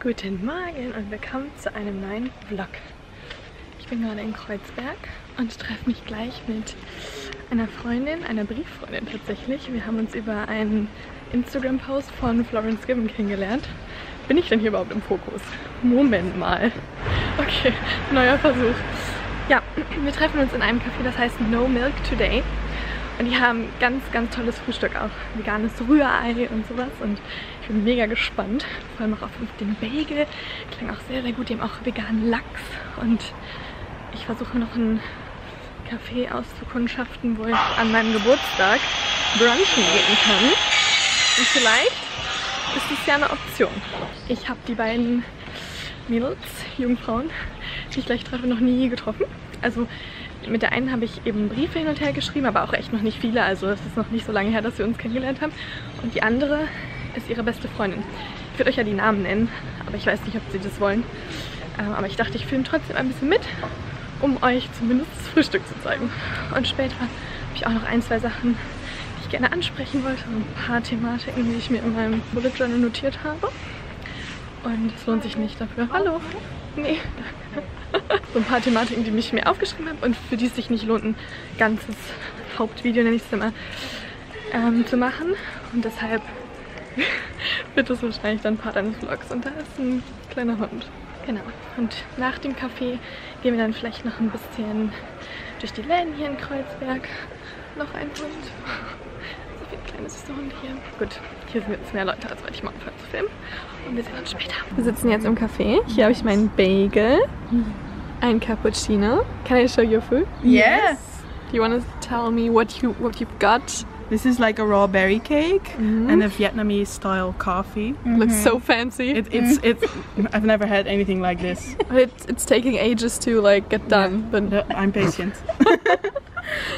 Guten Morgen und willkommen zu einem neuen Vlog. Ich bin gerade in Kreuzberg und treffe mich gleich mit einer Freundin, einer Brieffreundin tatsächlich. Wir haben uns über einen Instagram-Post von Florence Gibbon kennengelernt. Bin ich denn hier überhaupt im Fokus? Moment mal. Okay, neuer Versuch. Ja, wir treffen uns in einem Café, das heißt No Milk Today. Und die haben ganz, ganz tolles Frühstück, auch veganes Rührei und sowas. Und ich bin mega gespannt, vor allem auch auf den Bagel. Klang auch sehr, sehr gut. Die haben auch veganen Lachs. Und ich versuche noch ein Café auszukundschaften, wo ich an meinem Geburtstag brunchen gehen kann. Und vielleicht ist das ja eine Option. Ich habe die beiden Mädels, Jungfrauen, die ich gleich treffe, noch nie getroffen. Also mit der einen habe ich eben Briefe hin und her geschrieben, aber auch echt noch nicht viele. Also es ist noch nicht so lange her, dass wir uns kennengelernt haben. Und die andere ist ihre beste Freundin. Ich würde euch ja die Namen nennen, aber ich weiß nicht, ob sie das wollen. Ähm, aber ich dachte, ich filme trotzdem ein bisschen mit, um euch zumindest das Frühstück zu zeigen. Und später habe ich auch noch ein, zwei Sachen, die ich gerne ansprechen wollte. Ein paar Thematiken, die ich mir in meinem Bullet Journal notiert habe. Und es lohnt sich nicht dafür. Hallo. Nee, so ein paar Thematiken, die ich mir aufgeschrieben habe und für die es sich nicht lohnt, ein ganzes Hauptvideo, nenne ich es immer, ähm, zu machen. Und deshalb wird das wahrscheinlich dann Part eines Vlogs. Und da ist ein kleiner Hund. Genau. Und nach dem Café gehen wir dann vielleicht noch ein bisschen durch die Läden hier in Kreuzberg. Noch ein Hund kleine süße Hunde hier. Gut, hier sind jetzt mehr Leute, als wollte ich mal anfangen zu filmen. Und wir sehen uns später. Wir sitzen jetzt im Café. Hier habe ich meinen Bagel, ein Cappuccino. Can I show you food? Yes. Do you want to tell me what you what you've got? This is like a raw berry cake mm -hmm. and a Vietnamese style coffee. Mm -hmm. Looks so fancy. It, it's it's. I've never had anything like this. It's it's taking ages to like get done, yeah. but I'm patient.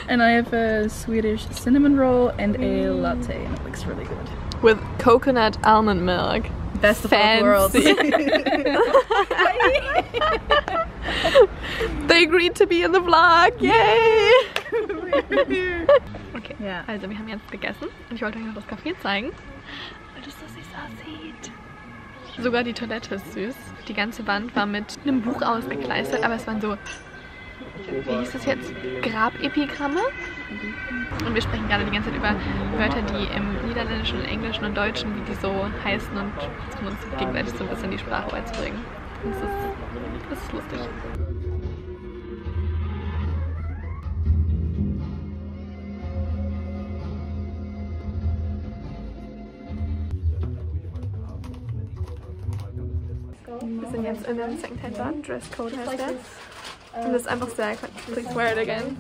and I have a Swedish cinnamon roll and a latte, and it looks really good. With coconut almond milk. Best of Fancy. both worlds. they agreed to be in the vlog. Yay! okay, ja. also wir haben jetzt gegessen und ich wollte euch noch das Café zeigen, weil das so süß aussieht. Sogar die Toilette ist süß. Die ganze Wand war mit einem Buch ausgekleistert, aber es waren so wie hieß das jetzt? Grabepigramme. Und wir sprechen gerade die ganze Zeit über Wörter, die im Niederländischen, Englischen und Deutschen, wie die so heißen und versuchen uns gegenseitig so ein bisschen die Sprache beizubringen. Das ist, das ist lustig. Wir sind jetzt in einem Secondhand Dresscode heißt der. Und das ist einfach sehr iconic. Please wear it again.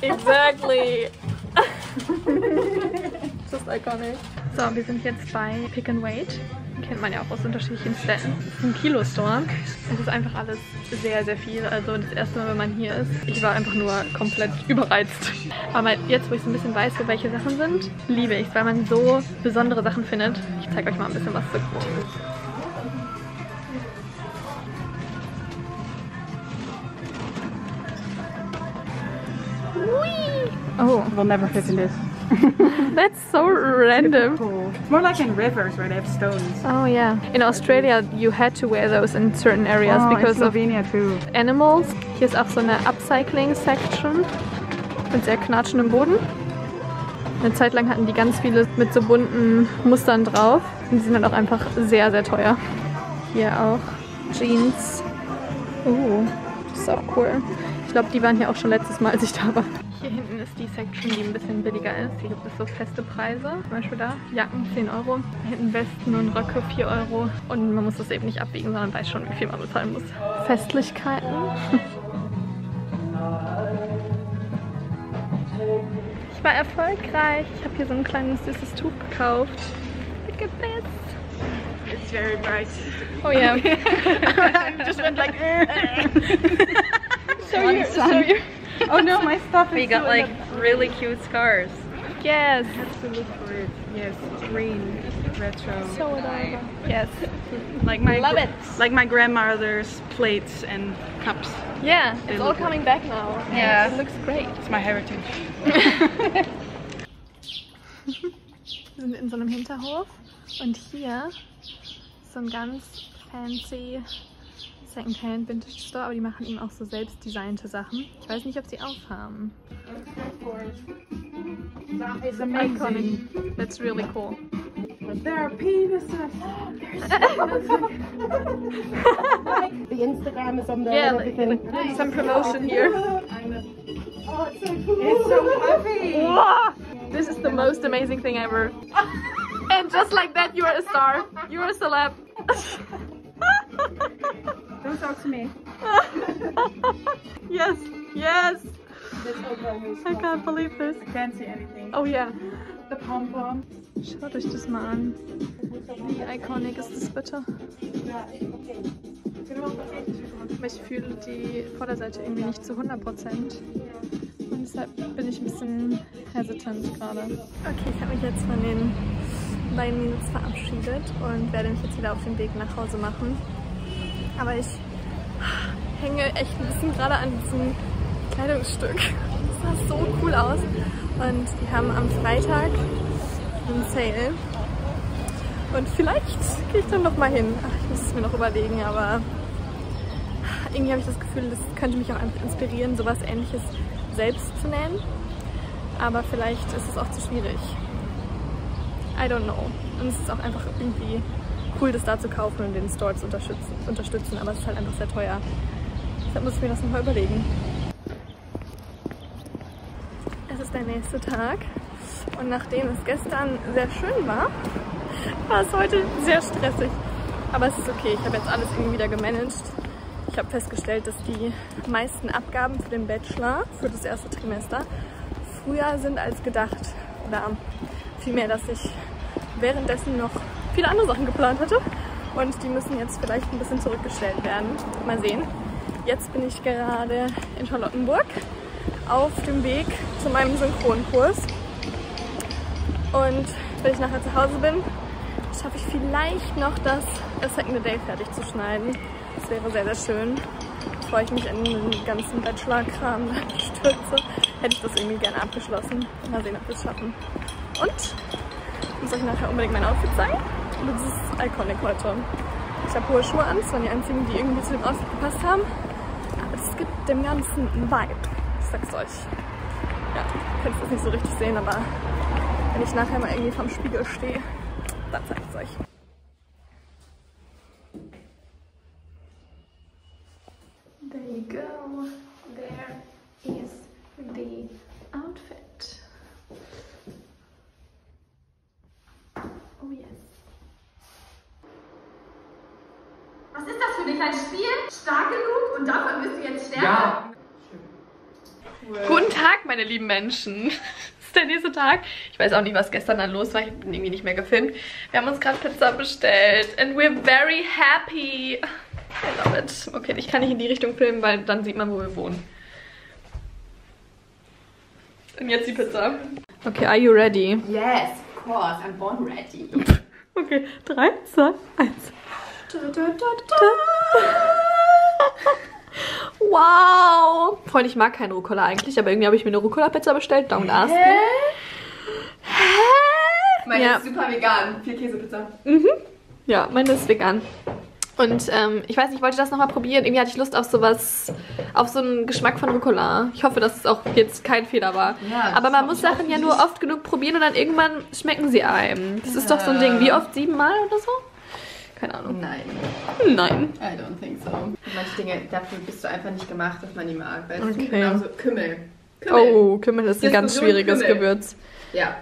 Exactly. Just iconic. So, wir sind jetzt bei Pick and Wait. Kennt man ja auch aus unterschiedlichen Städten. Es ist ein Kilo-Store. Es ist einfach alles sehr, sehr viel. Also das erste Mal, wenn man hier ist, ich war einfach nur komplett überreizt. Aber jetzt, wo ich so ein bisschen weiß, wo welche Sachen sind, liebe ich es, weil man so besondere Sachen findet. Ich zeige euch mal ein bisschen was zu. Oh, we'll never fit in this. That's so random. Cool. It's more like in rivers where they have stones. Oh yeah. In Australia you had to wear those in certain areas oh, because of too. animals. Hier ist auch so eine Upcycling Section mit sehr knatschendem Boden. Eine Zeit lang hatten die ganz viele mit so bunten Mustern drauf. Und die sind dann auch einfach sehr, sehr teuer. Hier auch Jeans. Oh, das ist auch cool. Ich glaube, die waren hier auch schon letztes Mal, als ich da war. Hier hinten ist die Section, die ein bisschen billiger ist. Hier gibt es so feste Preise. Zum Beispiel da Jacken 10 Euro, hinten Westen und Röcke 4 Euro. Und man muss das eben nicht abwiegen, sondern weiß schon, wie viel man bezahlen muss. Festlichkeiten. Ich war erfolgreich. Ich habe hier so ein kleines süßes Tuch gekauft. Look at this. It's very bright. Oh yeah. I just went like. show you. Show you. oh no, my stuff is You got like really cute scars. Yes. I have to look for it. Yes, green, retro. So adorable. Yes. Like my Love it. like my grandmother's plates and cups. Yeah, it's all look coming back now. Yeah. It looks great. It's my heritage. sind in so einem Hinterhof und hier so ein ganz fancy Secondhand Vintage Store, aber die machen eben auch so selbst designte Sachen. Ich weiß nicht, ob sie aufhaben. That is Iconic. That's really cool. There are penises. The Instagram is on there Yeah, and everything. Some promotion here. Oh, it's so cool. It's so heavy. Wow! This is the most amazing thing ever. And just like that, you're a star. You're a celeb. Don't talk to me. yes, yes. I can't believe this. I can't see anything. Oh yeah. The pom pom. Schaut euch das mal an. Wie iconic ist das bitte? Ich fühle die Vorderseite irgendwie nicht zu 100 Prozent. Und deshalb bin ich ein bisschen hesitant gerade. Okay, ich habe mich jetzt von den beiden Mädels verabschiedet und werde mich jetzt wieder auf den Weg nach Hause machen. Aber ich hänge echt ein bisschen gerade an diesem Kleidungsstück. Das sah so cool aus. Und die haben am Freitag einen Sale. Und vielleicht gehe ich dann noch mal hin. Ach, ich muss es mir noch überlegen, aber irgendwie habe ich das Gefühl, das könnte mich auch einfach inspirieren, sowas ähnliches selbst zu nähen. Aber vielleicht ist es auch zu schwierig. I don't know. Und es ist auch einfach irgendwie cool, das da zu kaufen und den Store zu unterstützen. Aber es ist halt einfach sehr teuer. Deshalb muss ich mir das nochmal überlegen. Es ist der nächste Tag. Und nachdem es gestern sehr schön war, war es heute sehr stressig. Aber es ist okay, ich habe jetzt alles irgendwie wieder gemanagt. Ich habe festgestellt, dass die meisten Abgaben für den Bachelor, für das erste Trimester, früher sind als gedacht. Oder vielmehr, dass ich währenddessen noch viele andere Sachen geplant hatte. Und die müssen jetzt vielleicht ein bisschen zurückgestellt werden. Mal sehen. Jetzt bin ich gerade in Charlottenburg auf dem Weg zu meinem Synchronkurs. Und wenn ich nachher zu Hause bin, schaffe ich vielleicht noch das A Second Day fertig zu schneiden. Das wäre sehr, sehr schön. Bevor ich mich an den ganzen Bachelor-Kram stürze, hätte ich das irgendwie gerne abgeschlossen. Mal sehen, ob wir es schaffen. Und muss euch nachher unbedingt mein Outfit zeigen. Und das ist iconic heute. Ich habe hohe Schuhe an, das waren die einzigen, die irgendwie zu dem Outfit gepasst haben. Aber es gibt dem Ganzen einen Vibe. Ich sag's euch. Ja, ihr könnt es nicht so richtig sehen, aber wenn ich nachher mal irgendwie vorm Spiegel stehe, dann zeige ich es euch. There you go. There is the outfit. Oh yes. Was ist das für dich? Ein Spiel? Stark genug? Und davon Ja. Guten Tag, meine lieben Menschen. Es ist der nächste Tag. Ich weiß auch nicht, was gestern dann los war. Ich bin irgendwie nicht mehr gefilmt. Wir haben uns gerade Pizza bestellt. And we're very happy. I love it. Okay, ich kann nicht in die Richtung filmen, weil dann sieht man, wo wir wohnen. Und jetzt die Pizza. Okay, are you ready? Yes, of course. I'm born ready. Okay, 3, 2, 1. Wow! Freunde, ich mag keinen Rucola eigentlich, aber irgendwie habe ich mir eine Rucola-Pizza bestellt. Don't ask me. Meine Ja. ist super vegan. Vier Käsepizza. Ja, meine ist vegan. Und ähm, ich weiß nicht, ich wollte das nochmal probieren. Irgendwie hatte ich Lust auf sowas, auf so einen Geschmack von Rucola. Ich hoffe, dass es auch jetzt kein Fehler war. Ja, Aber man muss Sachen ja nur oft genug probieren und dann irgendwann schmecken sie einem. Das ist doch so ein Ding. Wie oft? Siebenmal oder so? Keine Ahnung. Nein, Nein. I don't think so. Manche Dinge, dafür bist du einfach nicht gemacht, dass man die mag. Weißt Okay. du? Genauso Kümmel. Kümmel. Oh, Kümmel ist ein ganz schwieriges Kümmel. Gewürz. Ja.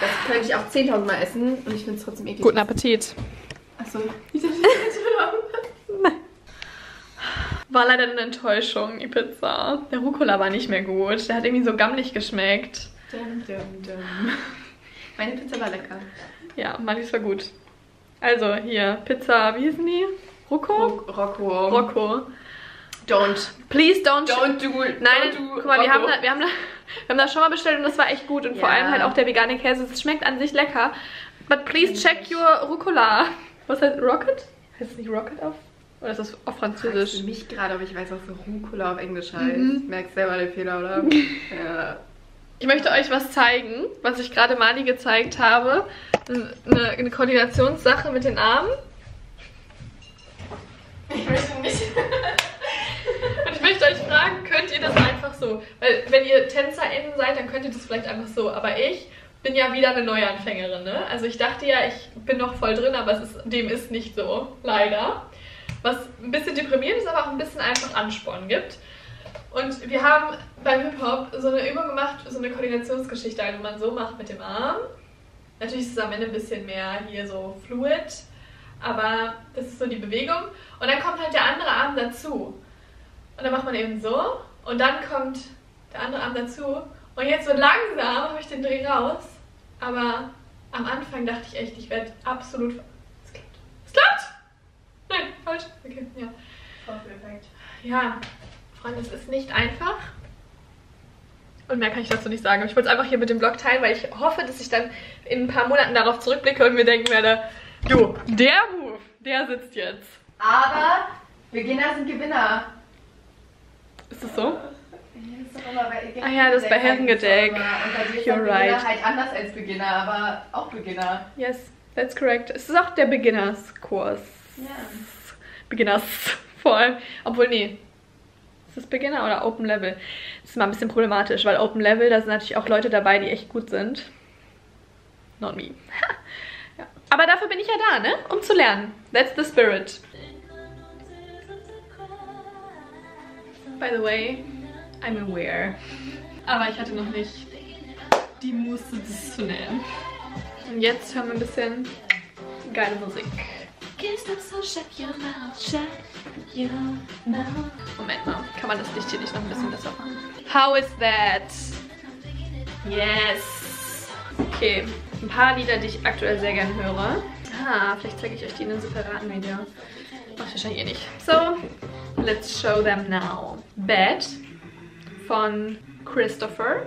Das könnte ich auch 10.000 Mal essen und ich finde es trotzdem eklig. Guten Appetit. Achso. War leider eine Enttäuschung, die Pizza. Der Rucola war nicht mehr gut. Der hat irgendwie so gammelig geschmeckt. dum, dum, dum. Meine Pizza war lecker. Ja, Malis war gut. Also hier, Pizza, wie hießen die? Rock- Rocco. Rocco. Don't. Please don't. Don't do. Nein, don't do guck mal, wir haben, Rocco. da, wir, haben da, wir haben das schon mal bestellt und das war echt gut. Und vor Ja. allem halt auch der vegane Käse. Es schmeckt an sich lecker. But please check your Rucola. Was heißt Rocket? Heißt es nicht Rocket auf? Oder ist das auf Fragst Französisch? du mich gerade, ob ich weiß, was Rucola auf Englisch heißt? Merkst selber den Fehler, oder? ja. Ich möchte euch was zeigen, was ich gerade Mali gezeigt habe. Eine, eine Koordinationssache mit den Armen. Ich möchte nicht. Und ich möchte euch fragen, könnt ihr das einfach so? Weil wenn ihr TänzerInnen seid, dann könnt ihr das vielleicht einfach so. Aber ich bin ja wieder eine Neuanfängerin, ne? Also ich dachte ja, ich bin noch voll drin, aber ist, dem ist nicht so, leider. Was ein bisschen deprimierend ist, aber auch ein bisschen einfach Ansporn gibt. Und wir haben beim Hip-Hop so eine Übung gemacht, so eine Koordinationsgeschichte, also man so macht mit dem Arm. Natürlich ist es am Ende ein bisschen mehr hier so fluid, aber das ist so die Bewegung. Und dann kommt halt der andere Arm dazu. Und dann macht man eben so und dann kommt der andere Arm dazu. Und jetzt so langsam habe ich den Dreh raus. Aber am Anfang dachte ich echt, ich werde absolut. Es klappt. Es klappt! Nein, falsch. Okay, ja. Perfekt. Ja, Freunde, es ist nicht einfach. Und mehr kann ich dazu nicht sagen. Ich wollte es einfach hier mit dem Blog teilen, weil ich hoffe, dass ich dann in ein paar Monaten darauf zurückblicke und mir denken werde, du, der Move, der sitzt jetzt. Aber Beginner sind Gewinner. Ist das so? Ah ja, das ist bei Herrengedeck. You're auch Beginner right. halt anders als Beginner, aber auch Beginner. Yes, that's correct. Es ist auch der Beginners-Kurs. Ja. Beginners vor allem. Obwohl, nee. Ist das Beginner oder Open Level? Das ist mal ein bisschen problematisch, weil Open Level, da sind natürlich auch Leute dabei, die echt gut sind. Not me. ja. Aber dafür bin ich ja da, ne? Um zu lernen. That's the spirit. By the way, I'm aware. Aber ich hatte noch nicht die Muße, das zu nennen. Und jetzt hören wir ein bisschen geile Musik. Moment mal, kann man das Licht hier nicht noch ein bisschen besser machen? How is that? Yes. Okay, ein paar Lieder, die ich aktuell sehr gerne höre. Ah, vielleicht zeige ich euch die in einem separaten Video. Mach ich wahrscheinlich eh nicht. So, let's show them now. Bad von Christopher.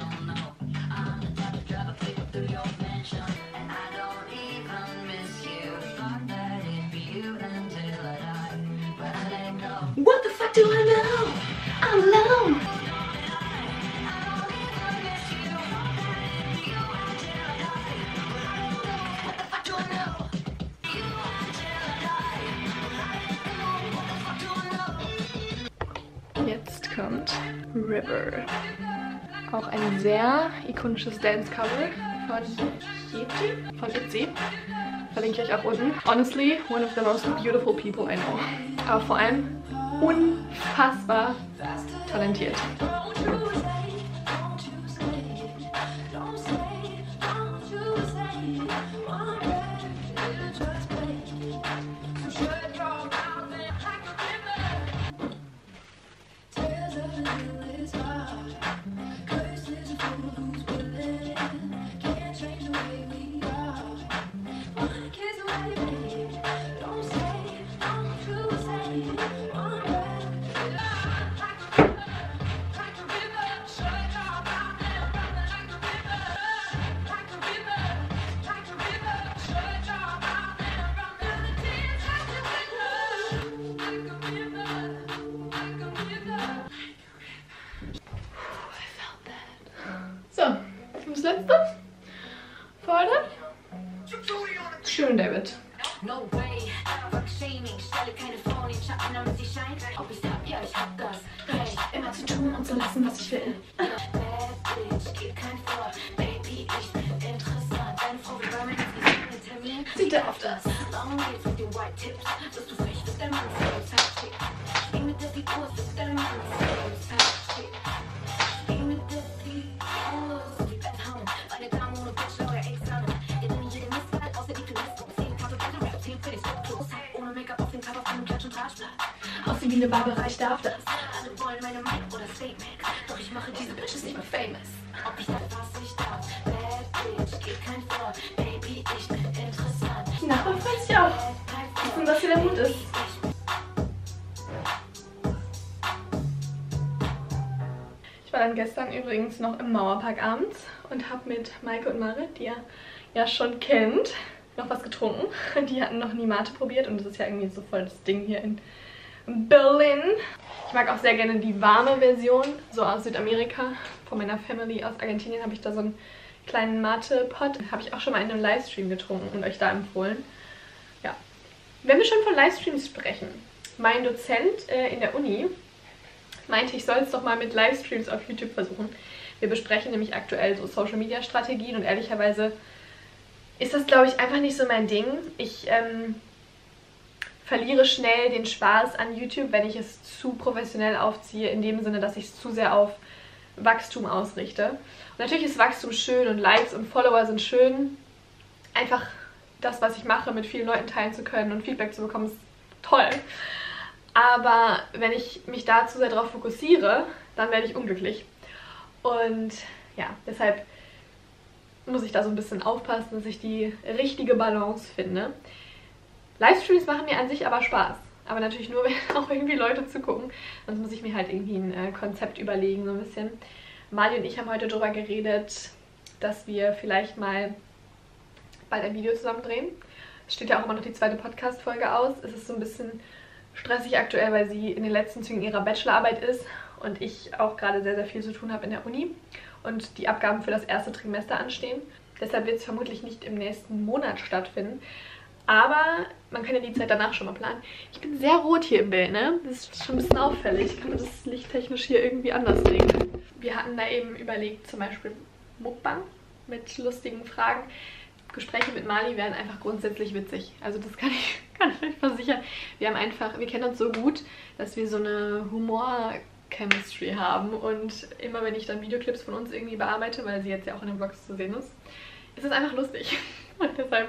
What do I know? I'm alone. Jetzt kommt River. Auch ein sehr ikonisches Dance-Cover von Yeti, von Itzy. Verlinke ich euch auch unten. Honestly, one of the most beautiful people I know. Aber vor allem unfassbar talentiert. Shaming, stelle keine Frauen, die Schatten, damit sie scheint. Ob ich's hab, ja, ich hab das. Hey, Immer zu tun und zu lassen, was ich will. bad bitch, geht kein vor. Baby, ich bin interessant. Deine Frau will bei mir ins Gesicht mit Termin. Sieht er auf das. Long geht's mit den White Tips, dass du fechtest, der Mann für uns hat. Meine Eine Barbara, ich darf das. Alle wollen meine Mike oder Statement. Doch ich mache diese Bitches nicht mehr famous. Ob ich darf, was ich darf. Bad Bitch, geht kein vor. Baby, ich bin interessant. Die Nachbarn freut sich auch. Wissen, dass hier der Hund ist. Ich war dann gestern übrigens noch im Mauerpark abends und habe mit Maike und Marit, die ihr ja schon kennt, noch was getrunken. Die hatten noch nie Mate probiert und das ist ja irgendwie so voll das Ding hier in Berlin. Ich mag auch sehr gerne die warme Version, so aus Südamerika. Von meiner Family aus Argentinien habe ich da so einen kleinen Mate-Pot. Habe ich auch schon mal in einem Livestream getrunken und euch da empfohlen. Ja. Wenn wir schon von Livestreams sprechen. Mein Dozent äh, in der Uni meinte, ich soll es doch mal mit Livestreams auf YouTube versuchen. Wir besprechen nämlich aktuell so Social-Media-Strategien und ehrlicherweise ist das, glaube ich, einfach nicht so mein Ding. Ich ähm, verliere schnell den Spaß an YouTube, wenn ich es zu professionell aufziehe, in dem Sinne, dass ich es zu sehr auf Wachstum ausrichte. Und natürlich ist Wachstum schön und Likes und Follower sind schön. Einfach das, was ich mache, mit vielen Leuten teilen zu können und Feedback zu bekommen, ist toll. Aber wenn ich mich da zu sehr darauf fokussiere, dann werde ich unglücklich. Und ja, deshalb muss ich da so ein bisschen aufpassen, dass ich die richtige Balance finde. Livestreams machen mir an sich aber Spaß. Aber natürlich nur, wenn auch irgendwie Leute zugucken. Sonst muss ich mir halt irgendwie ein äh, Konzept überlegen, so ein bisschen. Mali und ich haben heute darüber geredet, dass wir vielleicht mal bald ein Video zusammen drehen. Es steht ja auch immer noch die zweite Podcast-Folge aus. Es ist so ein bisschen stressig aktuell, weil sie in den letzten Zügen ihrer Bachelorarbeit ist und ich auch gerade sehr, sehr viel zu tun habe in der Uni und die Abgaben für das erste Trimester anstehen. Deshalb wird es vermutlich nicht im nächsten Monat stattfinden. Aber man kann ja die Zeit danach schon mal planen. Ich bin sehr rot hier im Bild, ne? Das ist schon ein bisschen auffällig. Kann man das lichttechnisch hier irgendwie anders legen? Wir hatten da eben überlegt, zum Beispiel Mukbang mit lustigen Fragen. Gespräche mit Mali wären einfach grundsätzlich witzig. Also das kann ich, kann ich euch versichern. Wir haben einfach, wir kennen uns so gut, dass wir so eine Humor-Chemistry haben. Und immer wenn ich dann Videoclips von uns irgendwie bearbeite, weil sie jetzt ja auch in den Vlogs zu sehen ist, ist es einfach lustig. Und deshalb,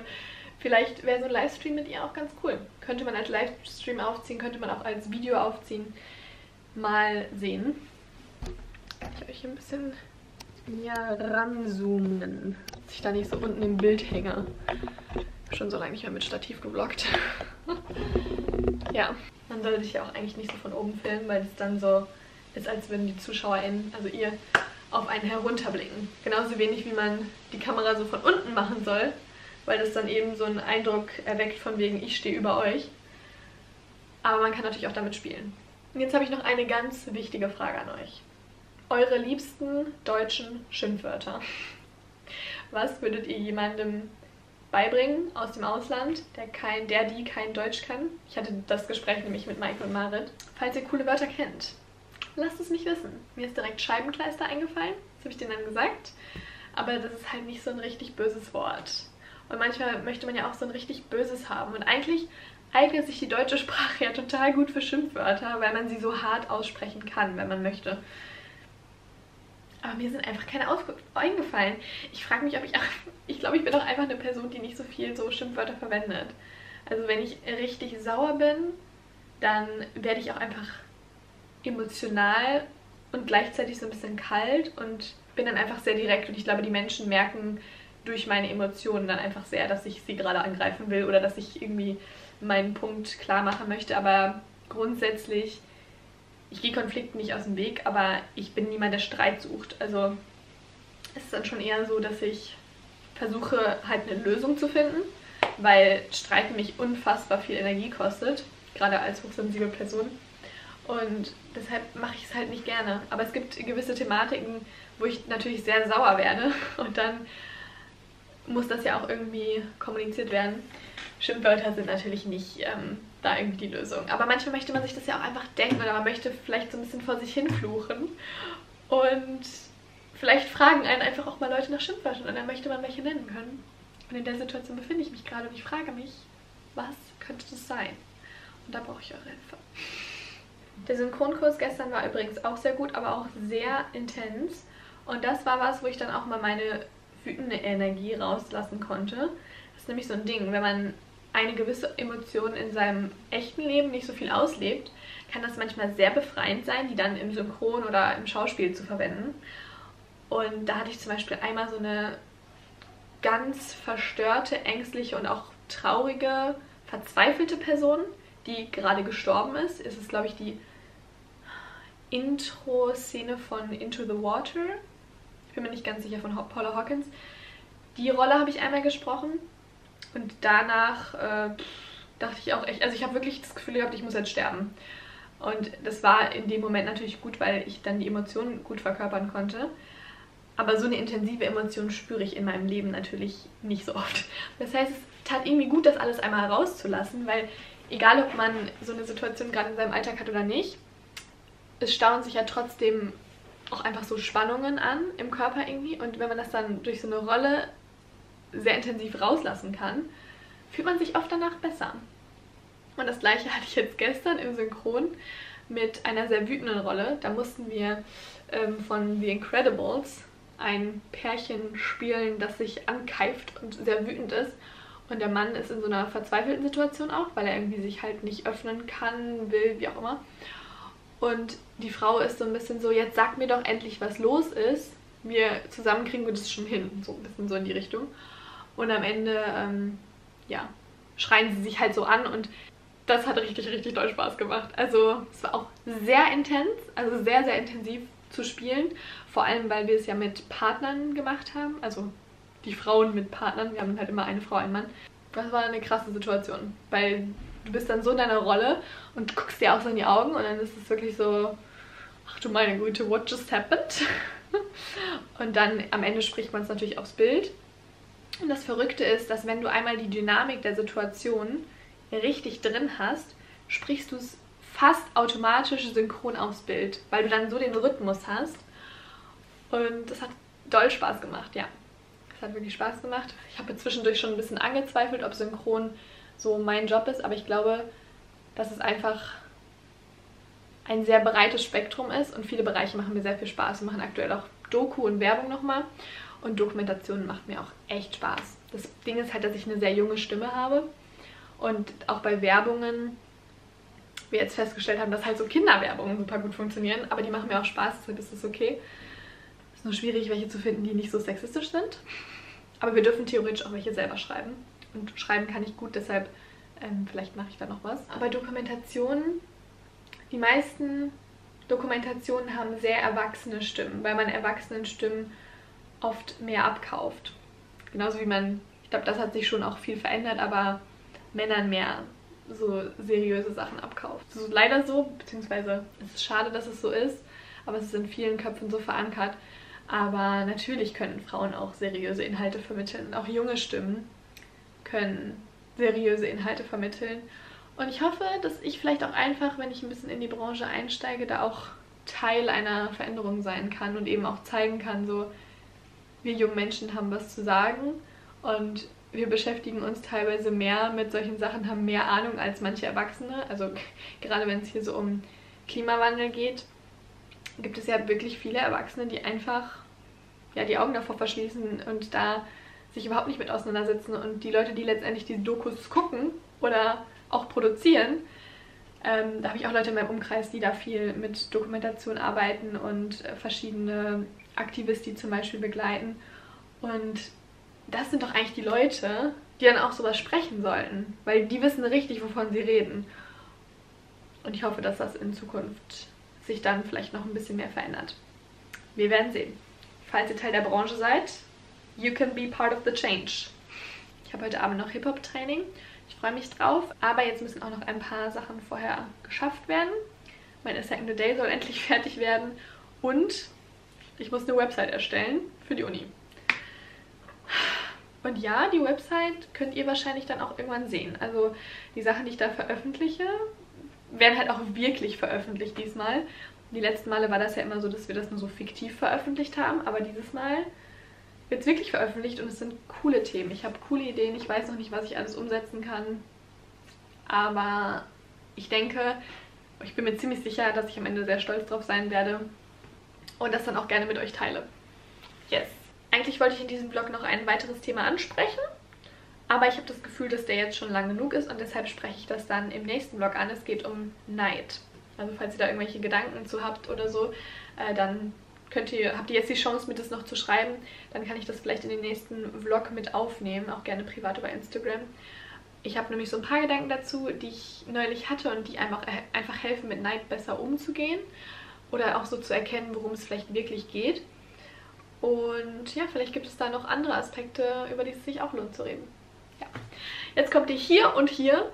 vielleicht wäre so ein Livestream mit ihr auch ganz cool. Könnte man als Livestream aufziehen, könnte man auch als Video aufziehen. Mal sehen. Ich euch ein bisschen ja, ranzoomen, dass ich da nicht so unten im Bild hänge. Schon so lange nicht mehr mit Stativ gevloggt. ja, man sollte sich ja auch eigentlich nicht so von oben filmen, weil es dann so ist, als würden die ZuschauerInnen, also ihr, auf einen herunterblicken. Genauso wenig wie man die Kamera so von unten machen soll, weil das dann eben so einen Eindruck erweckt von wegen, ich stehe über euch. Aber man kann natürlich auch damit spielen. Und jetzt habe ich noch eine ganz wichtige Frage an euch. Eure liebsten deutschen Schimpfwörter. Was würdet ihr jemandem beibringen aus dem Ausland, der kein, der die kein Deutsch kann? Ich hatte das Gespräch nämlich mit Mike und Marit. Falls ihr coole Wörter kennt, lasst es mich wissen. Mir ist direkt Scheibenkleister eingefallen. Das habe ich denen dann gesagt. Aber das ist halt nicht so ein richtig böses Wort. Und manchmal möchte man ja auch so ein richtig böses haben. Und eigentlich eignet sich die deutsche Sprache ja total gut für Schimpfwörter, weil man sie so hart aussprechen kann, wenn man möchte. Aber mir sind einfach keine eingefallen. Ich frage mich, ob ich auch. Ich glaube, ich bin auch einfach eine Person, die nicht so viel so Schimpfwörter verwendet. Also, wenn ich richtig sauer bin, dann werde ich auch einfach emotional und gleichzeitig so ein bisschen kalt und bin dann einfach sehr direkt. Und ich glaube, die Menschen merken durch meine Emotionen dann einfach sehr, dass ich sie gerade angreifen will oder dass ich irgendwie meinen Punkt klar machen möchte. Aber grundsätzlich ich gehe Konflikten nicht aus dem Weg, aber ich bin niemand, der Streit sucht. Also es ist dann schon eher so, dass ich versuche, halt eine Lösung zu finden, weil Streiten mich unfassbar viel Energie kostet, gerade als hochsensible Person. Und deshalb mache ich es halt nicht gerne. Aber es gibt gewisse Thematiken, wo ich natürlich sehr sauer werde und dann muss das ja auch irgendwie kommuniziert werden. Schimpfwörter sind natürlich nicht ähm, da irgendwie die Lösung. Aber manchmal möchte man sich das ja auch einfach denken oder man möchte vielleicht so ein bisschen vor sich hin fluchen. Und vielleicht fragen einen einfach auch mal Leute nach Schimpfwörtern und dann möchte man welche nennen können. Und in der Situation befinde ich mich gerade und ich frage mich, was könnte das sein? Und da brauche ich eure Hilfe. Der Synchronkurs gestern war übrigens auch sehr gut, aber auch sehr intens. Und das war was, wo ich dann auch mal meine wütende Energie rauslassen konnte. Das ist nämlich so ein Ding, wenn man eine gewisse Emotion in seinem echten Leben nicht so viel auslebt, kann das manchmal sehr befreiend sein, die dann im Synchron oder im Schauspiel zu verwenden. Und da hatte ich zum Beispiel einmal so eine ganz verstörte, ängstliche und auch traurige, verzweifelte Person, die gerade gestorben ist. Es ist, glaube ich, die Intro-Szene von Into the Water. Ich bin mir nicht ganz sicher von Paula Hawkins. Die Rolle habe ich einmal gesprochen und danach äh, dachte ich auch echt, also ich habe wirklich das Gefühl gehabt, ich muss jetzt sterben. Und das war in dem Moment natürlich gut, weil ich dann die Emotionen gut verkörpern konnte. Aber so eine intensive Emotion spüre ich in meinem Leben natürlich nicht so oft. Das heißt, es tat irgendwie gut, das alles einmal rauszulassen, weil egal, ob man so eine Situation gerade in seinem Alltag hat oder nicht, es stauen sich ja trotzdem auch einfach so Spannungen an im Körper irgendwie. Und wenn man das dann durch so eine Rolle sehr intensiv rauslassen kann, fühlt man sich oft danach besser. Und das gleiche hatte ich jetzt gestern im Synchron mit einer sehr wütenden Rolle. Da mussten wir ähm, von The Incredibles ein Pärchen spielen, das sich ankeift und sehr wütend ist. Und der Mann ist in so einer verzweifelten Situation auch, weil er irgendwie sich halt nicht öffnen kann, will, wie auch immer. Und die Frau ist so ein bisschen so, jetzt sag mir doch endlich, was los ist. Wir zusammen kriegen wir das schon hin. So ein bisschen so in die Richtung. Und am Ende, ähm, ja, schreien sie sich halt so an und das hat richtig, richtig doll Spaß gemacht. Also es war auch sehr intens, also sehr, sehr intensiv zu spielen. Vor allem, weil wir es ja mit Partnern gemacht haben. Also die Frauen mit Partnern. Wir haben halt immer eine Frau, ein Mann. Das war eine krasse Situation, weil du bist dann so in deiner Rolle und guckst dir auch so in die Augen und dann ist es wirklich so, ach du meine Güte, what just happened? und dann am Ende spricht man es natürlich aufs Bild. Und das Verrückte ist, dass wenn du einmal die Dynamik der Situation richtig drin hast, sprichst du es fast automatisch synchron aufs Bild, weil du dann so den Rhythmus hast. Und das hat doll Spaß gemacht, ja. Das hat wirklich Spaß gemacht. Ich habe zwischendurch schon ein bisschen angezweifelt, ob synchron so mein Job ist, aber ich glaube, dass es einfach ein sehr breites Spektrum ist und viele Bereiche machen mir sehr viel Spaß. Wir machen aktuell auch Doku und Werbung nochmal und Dokumentation macht mir auch echt Spaß. Das Ding ist halt, dass ich eine sehr junge Stimme habe und auch bei Werbungen wir jetzt festgestellt haben, dass halt so Kinderwerbungen super gut funktionieren, aber die machen mir auch Spaß, deshalb ist das okay. Es ist nur schwierig, welche zu finden, die nicht so sexistisch sind. Aber wir dürfen theoretisch auch welche selber schreiben. Und schreiben kann ich gut, deshalb ähm, vielleicht mache ich da noch was. Aber Dokumentationen, die meisten Dokumentationen haben sehr erwachsene Stimmen, weil man erwachsenen Stimmen oft mehr abkauft. Genauso wie man, ich glaube, das hat sich schon auch viel verändert, aber Männern mehr so seriöse Sachen abkauft. Das ist leider so, beziehungsweise es ist schade, dass es so ist, aber es ist in vielen Köpfen so verankert. Aber natürlich können Frauen auch seriöse Inhalte vermitteln. Auch junge Stimmen können seriöse Inhalte vermitteln. Und ich hoffe, dass ich vielleicht auch einfach, wenn ich ein bisschen in die Branche einsteige, da auch Teil einer Veränderung sein kann und eben auch zeigen kann, so wir jungen Menschen haben was zu sagen und wir beschäftigen uns teilweise mehr mit solchen Sachen, haben mehr Ahnung als manche Erwachsene. Also gerade wenn es hier so um Klimawandel geht, gibt es ja wirklich viele Erwachsene, die einfach ja, die Augen davor verschließen und da sich überhaupt nicht mit auseinandersetzen. Und die Leute, die letztendlich die Dokus gucken oder auch produzieren, ähm, da habe ich auch Leute in meinem Umkreis, die da viel mit Dokumentation arbeiten und äh, verschiedene Aktivisten zum Beispiel begleiten. Und das sind doch eigentlich die Leute, die dann auch sowas sprechen sollten, weil die wissen richtig, wovon sie reden. Und ich hoffe, dass das in Zukunft sich dann vielleicht noch ein bisschen mehr verändert. Wir werden sehen. Falls ihr Teil der Branche seid, you can be part of the change. Ich habe heute Abend noch Hip-Hop-Training. Ich freue mich drauf. Aber jetzt müssen auch noch ein paar Sachen vorher geschafft werden. Mein Second the Day soll endlich fertig werden. Und ich muss eine Website erstellen für die Uni. Und ja, die Website könnt ihr wahrscheinlich dann auch irgendwann sehen. Also die Sachen, die ich da veröffentliche, werden halt auch wirklich veröffentlicht diesmal. Die letzten Male war das ja immer so, dass wir das nur so fiktiv veröffentlicht haben, aber dieses Mal es wirklich veröffentlicht und es sind coole Themen. Ich habe coole Ideen, ich weiß noch nicht, was ich alles umsetzen kann, aber ich denke, Ich bin mir ziemlich sicher, dass ich am Ende sehr stolz drauf sein werde und das dann auch gerne mit euch teile. Yes. Eigentlich wollte ich in diesem Vlog noch ein weiteres Thema ansprechen, aber ich habe das Gefühl, dass der jetzt schon lang genug ist und deshalb spreche ich das dann im nächsten Vlog an. Es geht um Neid. Also falls ihr da irgendwelche Gedanken zu habt oder so, äh, dann könnt ihr, habt ihr jetzt die Chance, mir das noch zu schreiben. Dann kann ich das vielleicht in den nächsten Vlog mit aufnehmen, auch gerne privat über Instagram. Ich habe nämlich so ein paar Gedanken dazu, die ich neulich hatte und die einfach, einfach helfen, mit Neid besser umzugehen oder auch so zu erkennen, worum es vielleicht wirklich geht. Und ja, vielleicht gibt es da noch andere Aspekte, über die es sich auch lohnt zu reden. Ja. Jetzt kommt ihr hier und hier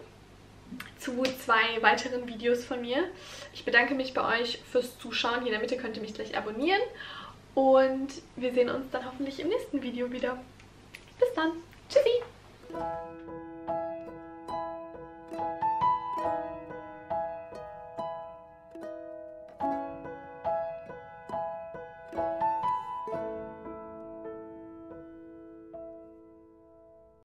zu zwei weiteren Videos von mir. Ich bedanke mich bei euch fürs Zuschauen. Hier in der Mitte könnt ihr mich gleich abonnieren. Und wir sehen uns dann hoffentlich im nächsten Video wieder. Bis dann. Tschüssi.